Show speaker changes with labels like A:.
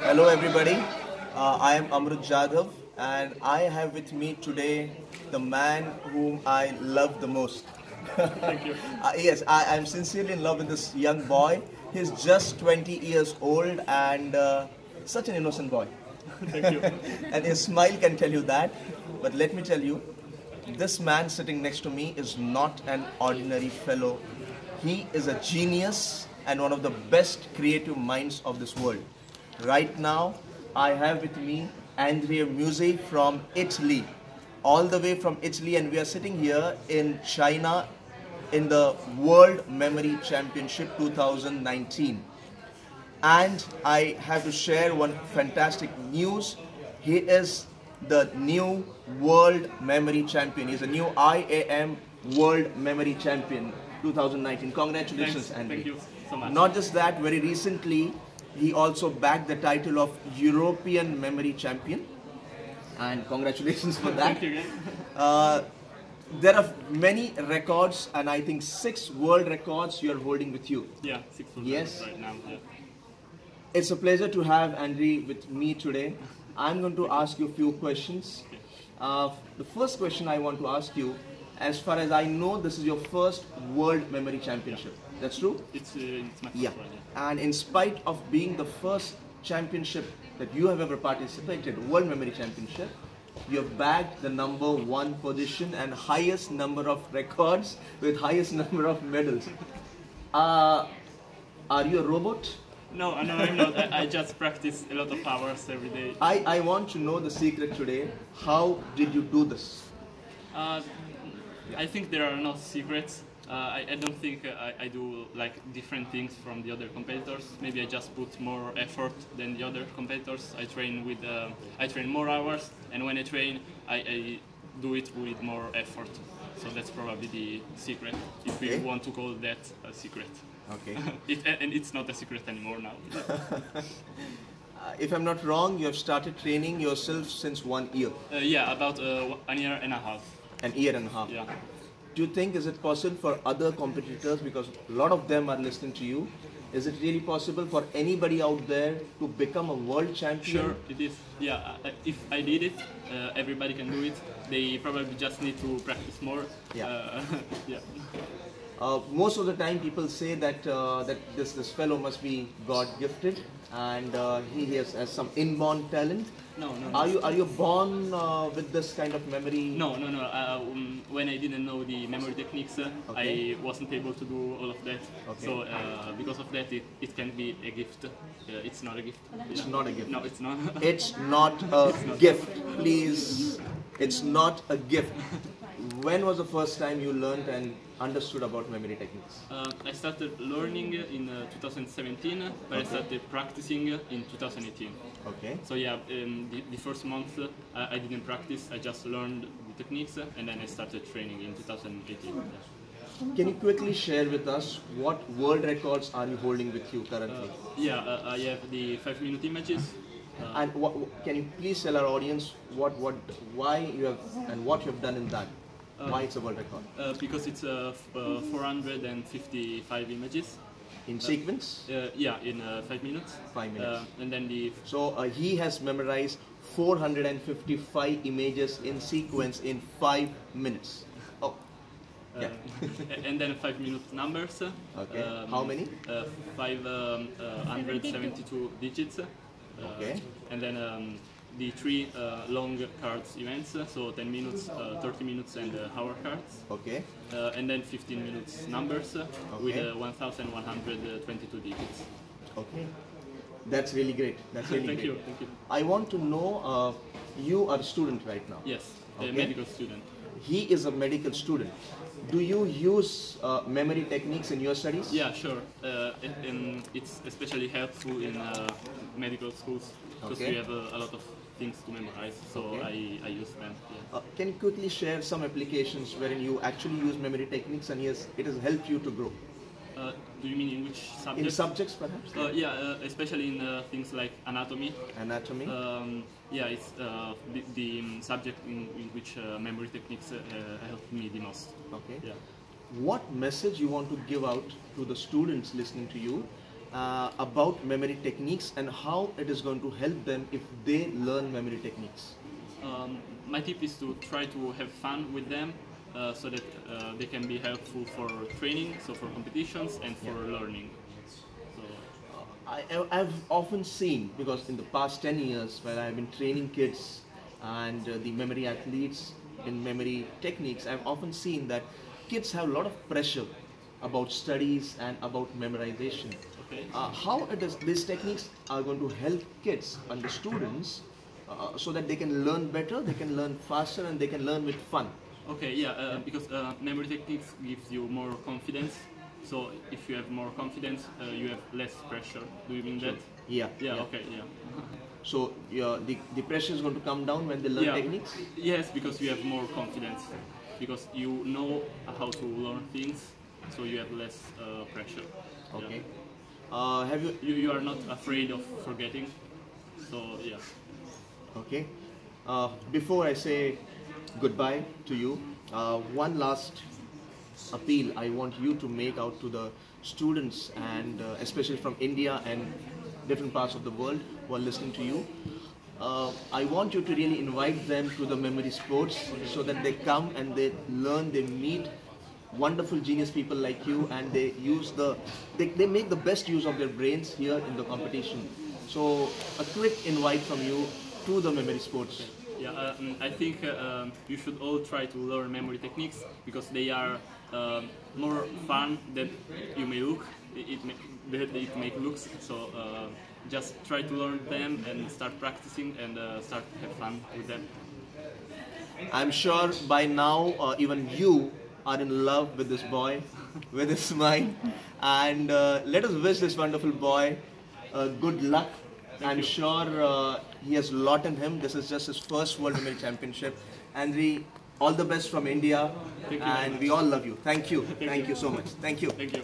A: Hello, everybody. Uh, I am Amrut Jadhav, and I have with me today the man whom I love the most.
B: Thank you.
A: Uh, yes, I am sincerely in love with this young boy. He's just 20 years old and uh, such an innocent boy.
B: Thank you.
A: and his smile can tell you that. But let me tell you, this man sitting next to me is not an ordinary fellow. He is a genius and one of the best creative minds of this world. Right now, I have with me Andrea Muzii from Italy, all the way from Italy, and we are sitting here in China in the World Memory Championship 2019 and I have to share one fantastic news. He is the new world memory champion. He's a new IAM world memory champion 2019. Congratulations,
B: Thanks.
A: Andy.
B: Thank you so much.
A: Not just that, very recently he also bagged the title of European memory champion. And congratulations for that.
B: Thank you.
A: Uh, there are many records, and I think six world records you are holding with you.
B: Yeah, six full
A: Yes.
B: right now. Yeah.
A: It's a pleasure to have Andre with me today. I'm going to ask you a few questions. Uh, the first question I want to ask you, as far as I know, this is your first World Memory Championship. That's true?
B: It's, uh, it's my first
A: Yeah.
B: one. Yeah.
A: And in spite of being the first championship that you have ever participated, World Memory Championship, you have bagged the number one position and highest number of records with highest number of medals. Uh, are you a robot?
B: No, no, I'm not. I, I just practice a lot of hours every day.
A: I, I want to know the secret today. How did you do this?
B: Uh, I think there are no secrets. Uh, I, I don't think uh, I, I do like different things from the other competitors. Maybe I just put more effort than the other competitors. I train with uh, I train more hours, and when I train, I, I do it with more effort. So that's probably the secret, if
A: Okay.
B: we want to call that a secret.
A: Okay.
B: it, and it's not a secret anymore now.
A: Uh, if I'm not wrong, you have started training yourself since one year,
B: Uh, yeah, about uh, one year and a half.
A: An year and a half.
B: Yeah.
A: Do you think is it possible for other competitors because a lot of them are listening to you? Is it really possible for anybody out there to become a world champion?
B: Sure, it is. Yeah, uh, if I did it, uh, everybody can do it. They probably just need to practice more.
A: Yeah.
B: Uh, yeah.
A: Uh, most of the time, people say that uh, that this this fellow must be God gifted and uh, he has, has some inborn talent.
B: No, no, no.
A: Are you are you born uh, with this kind of memory?
B: No, no, no. Uh, um, when I didn't know the memory techniques, uh,
A: Okay.
B: I wasn't able to do all of that.
A: Okay.
B: So uh, because of that, it, it can be a gift. Uh, it's not a gift.
A: It's
B: Yeah.
A: not a gift.
B: No, it's not.
A: It's not a gift, please. It's not a gift. When was the first time you learned and understood about memory techniques?
B: Uh, I started learning in uh, 2017, but I started practicing in 2018.
A: Okay.
B: So yeah, um, the, the first month uh, I didn't practice. I just learned the techniques, uh, and then I started training in 2018. Yeah.
A: Can you quickly share with us what world records are you holding with you currently?
B: Yeah, uh, I have the five-minute images. Uh,
A: and what, can you please tell our audience what, what, why you have and what you have done in that? Why it's a world record?
B: uh, because it's uh, f- uh, 455 images.
A: In sequence,
B: Uh, yeah, in uh, five minutes.
A: Five minutes.
B: Uh, and then the
A: so uh, he has memorized 455 images in sequence in five minutes. Oh,
B: uh,
A: Yeah.
B: and then five minute numbers.
A: Okay.
B: Um,
A: How many?
B: Uh, five um, uh, 172 digits. Uh,
A: Okay.
B: And then um, the three uh, long cards events, so 10 minutes, uh, 30 minutes, and uh, hour cards.
A: okay.
B: Uh, and then 15 minutes numbers uh, with uh, 1,122 digits.
A: Okay. That's really great. That's really
B: thank
A: great.
B: you, thank you.
A: I want to know, uh, you are a student right now.
B: Yes, a medical student.
A: He is a medical student. Do you use uh, memory techniques in your studies?
B: Yeah, sure. Uh, and, and it's especially helpful in uh, medical schools because
A: Okay.
B: we have a, a lot of things to memorize, so
A: Okay.
B: I, I use them. Yeah.
A: Uh, can you quickly share some applications wherein you actually use memory techniques and yes, it has helped you to grow?
B: Uh, do you mean in which subjects?
A: In subjects perhaps?
B: Uh, yeah, uh, especially in uh, things like anatomy.
A: Anatomy?
B: Um, yeah, it's uh, the, the um, subject in, in which uh, memory techniques uh, helped me the most.
A: okay.
B: Yeah.
A: What message you want to give out to the students listening to you uh, about memory techniques and how it is going to help them if they learn memory techniques?
B: Um, my tip is to try to have fun with them uh, so that uh, they can be helpful for training, so for competitions and for learning. So,
A: I, I've often seen, because in the past 10 years, where I've been training kids and uh, the memory athletes in memory techniques, I've often seen that kids have a lot of pressure about studies and about memorization.
B: okay.
A: Uh, how does these techniques are going to help kids and the students uh, so that they can learn better, they can learn faster, and they can learn with fun.
B: Okay, yeah, uh, because uh, memory techniques gives you more confidence. So if you have more confidence, uh, you have less pressure. Do you mean that?
A: Yeah.
B: Yeah. Okay. Yeah.
A: So your, the, the pressure is going to come down when they learn
B: yeah.
A: techniques?
B: Yes, because you have more confidence. Because you know how to learn things, so you have less uh, pressure. Yeah.
A: Okay. Uh, have you
B: You, you are not afraid of forgetting. So yeah.
A: Okay. Uh, before I say goodbye to you, uh, one last appeal I want you to make out to the students and uh, especially from India and different parts of the world who are listening to you. Uh, I want you to really invite them to the memory sports so that they come and they learn, they meet wonderful genius people like you and they use the they, they make the best use of their brains here in the competition so a quick invite from you to the memory sports
B: Yeah, uh, mm, I think uh, um, you should all try to learn memory techniques because they are um, more fun than you may look. It, that it may looks. So uh, just try to learn them and start practicing and uh, start have fun with them.
A: i'm sure by now uh, even you are in love with this boy with his mind and uh, let us wish this wonderful boy uh, good luck. I'm sure uh, he has a lot in him. This is just his first world memory championship. And we all the best from india.
B: Thank you
A: and we all love you. Thank you. Thank,
B: you.
A: you so much. Thank you.
B: Thank you.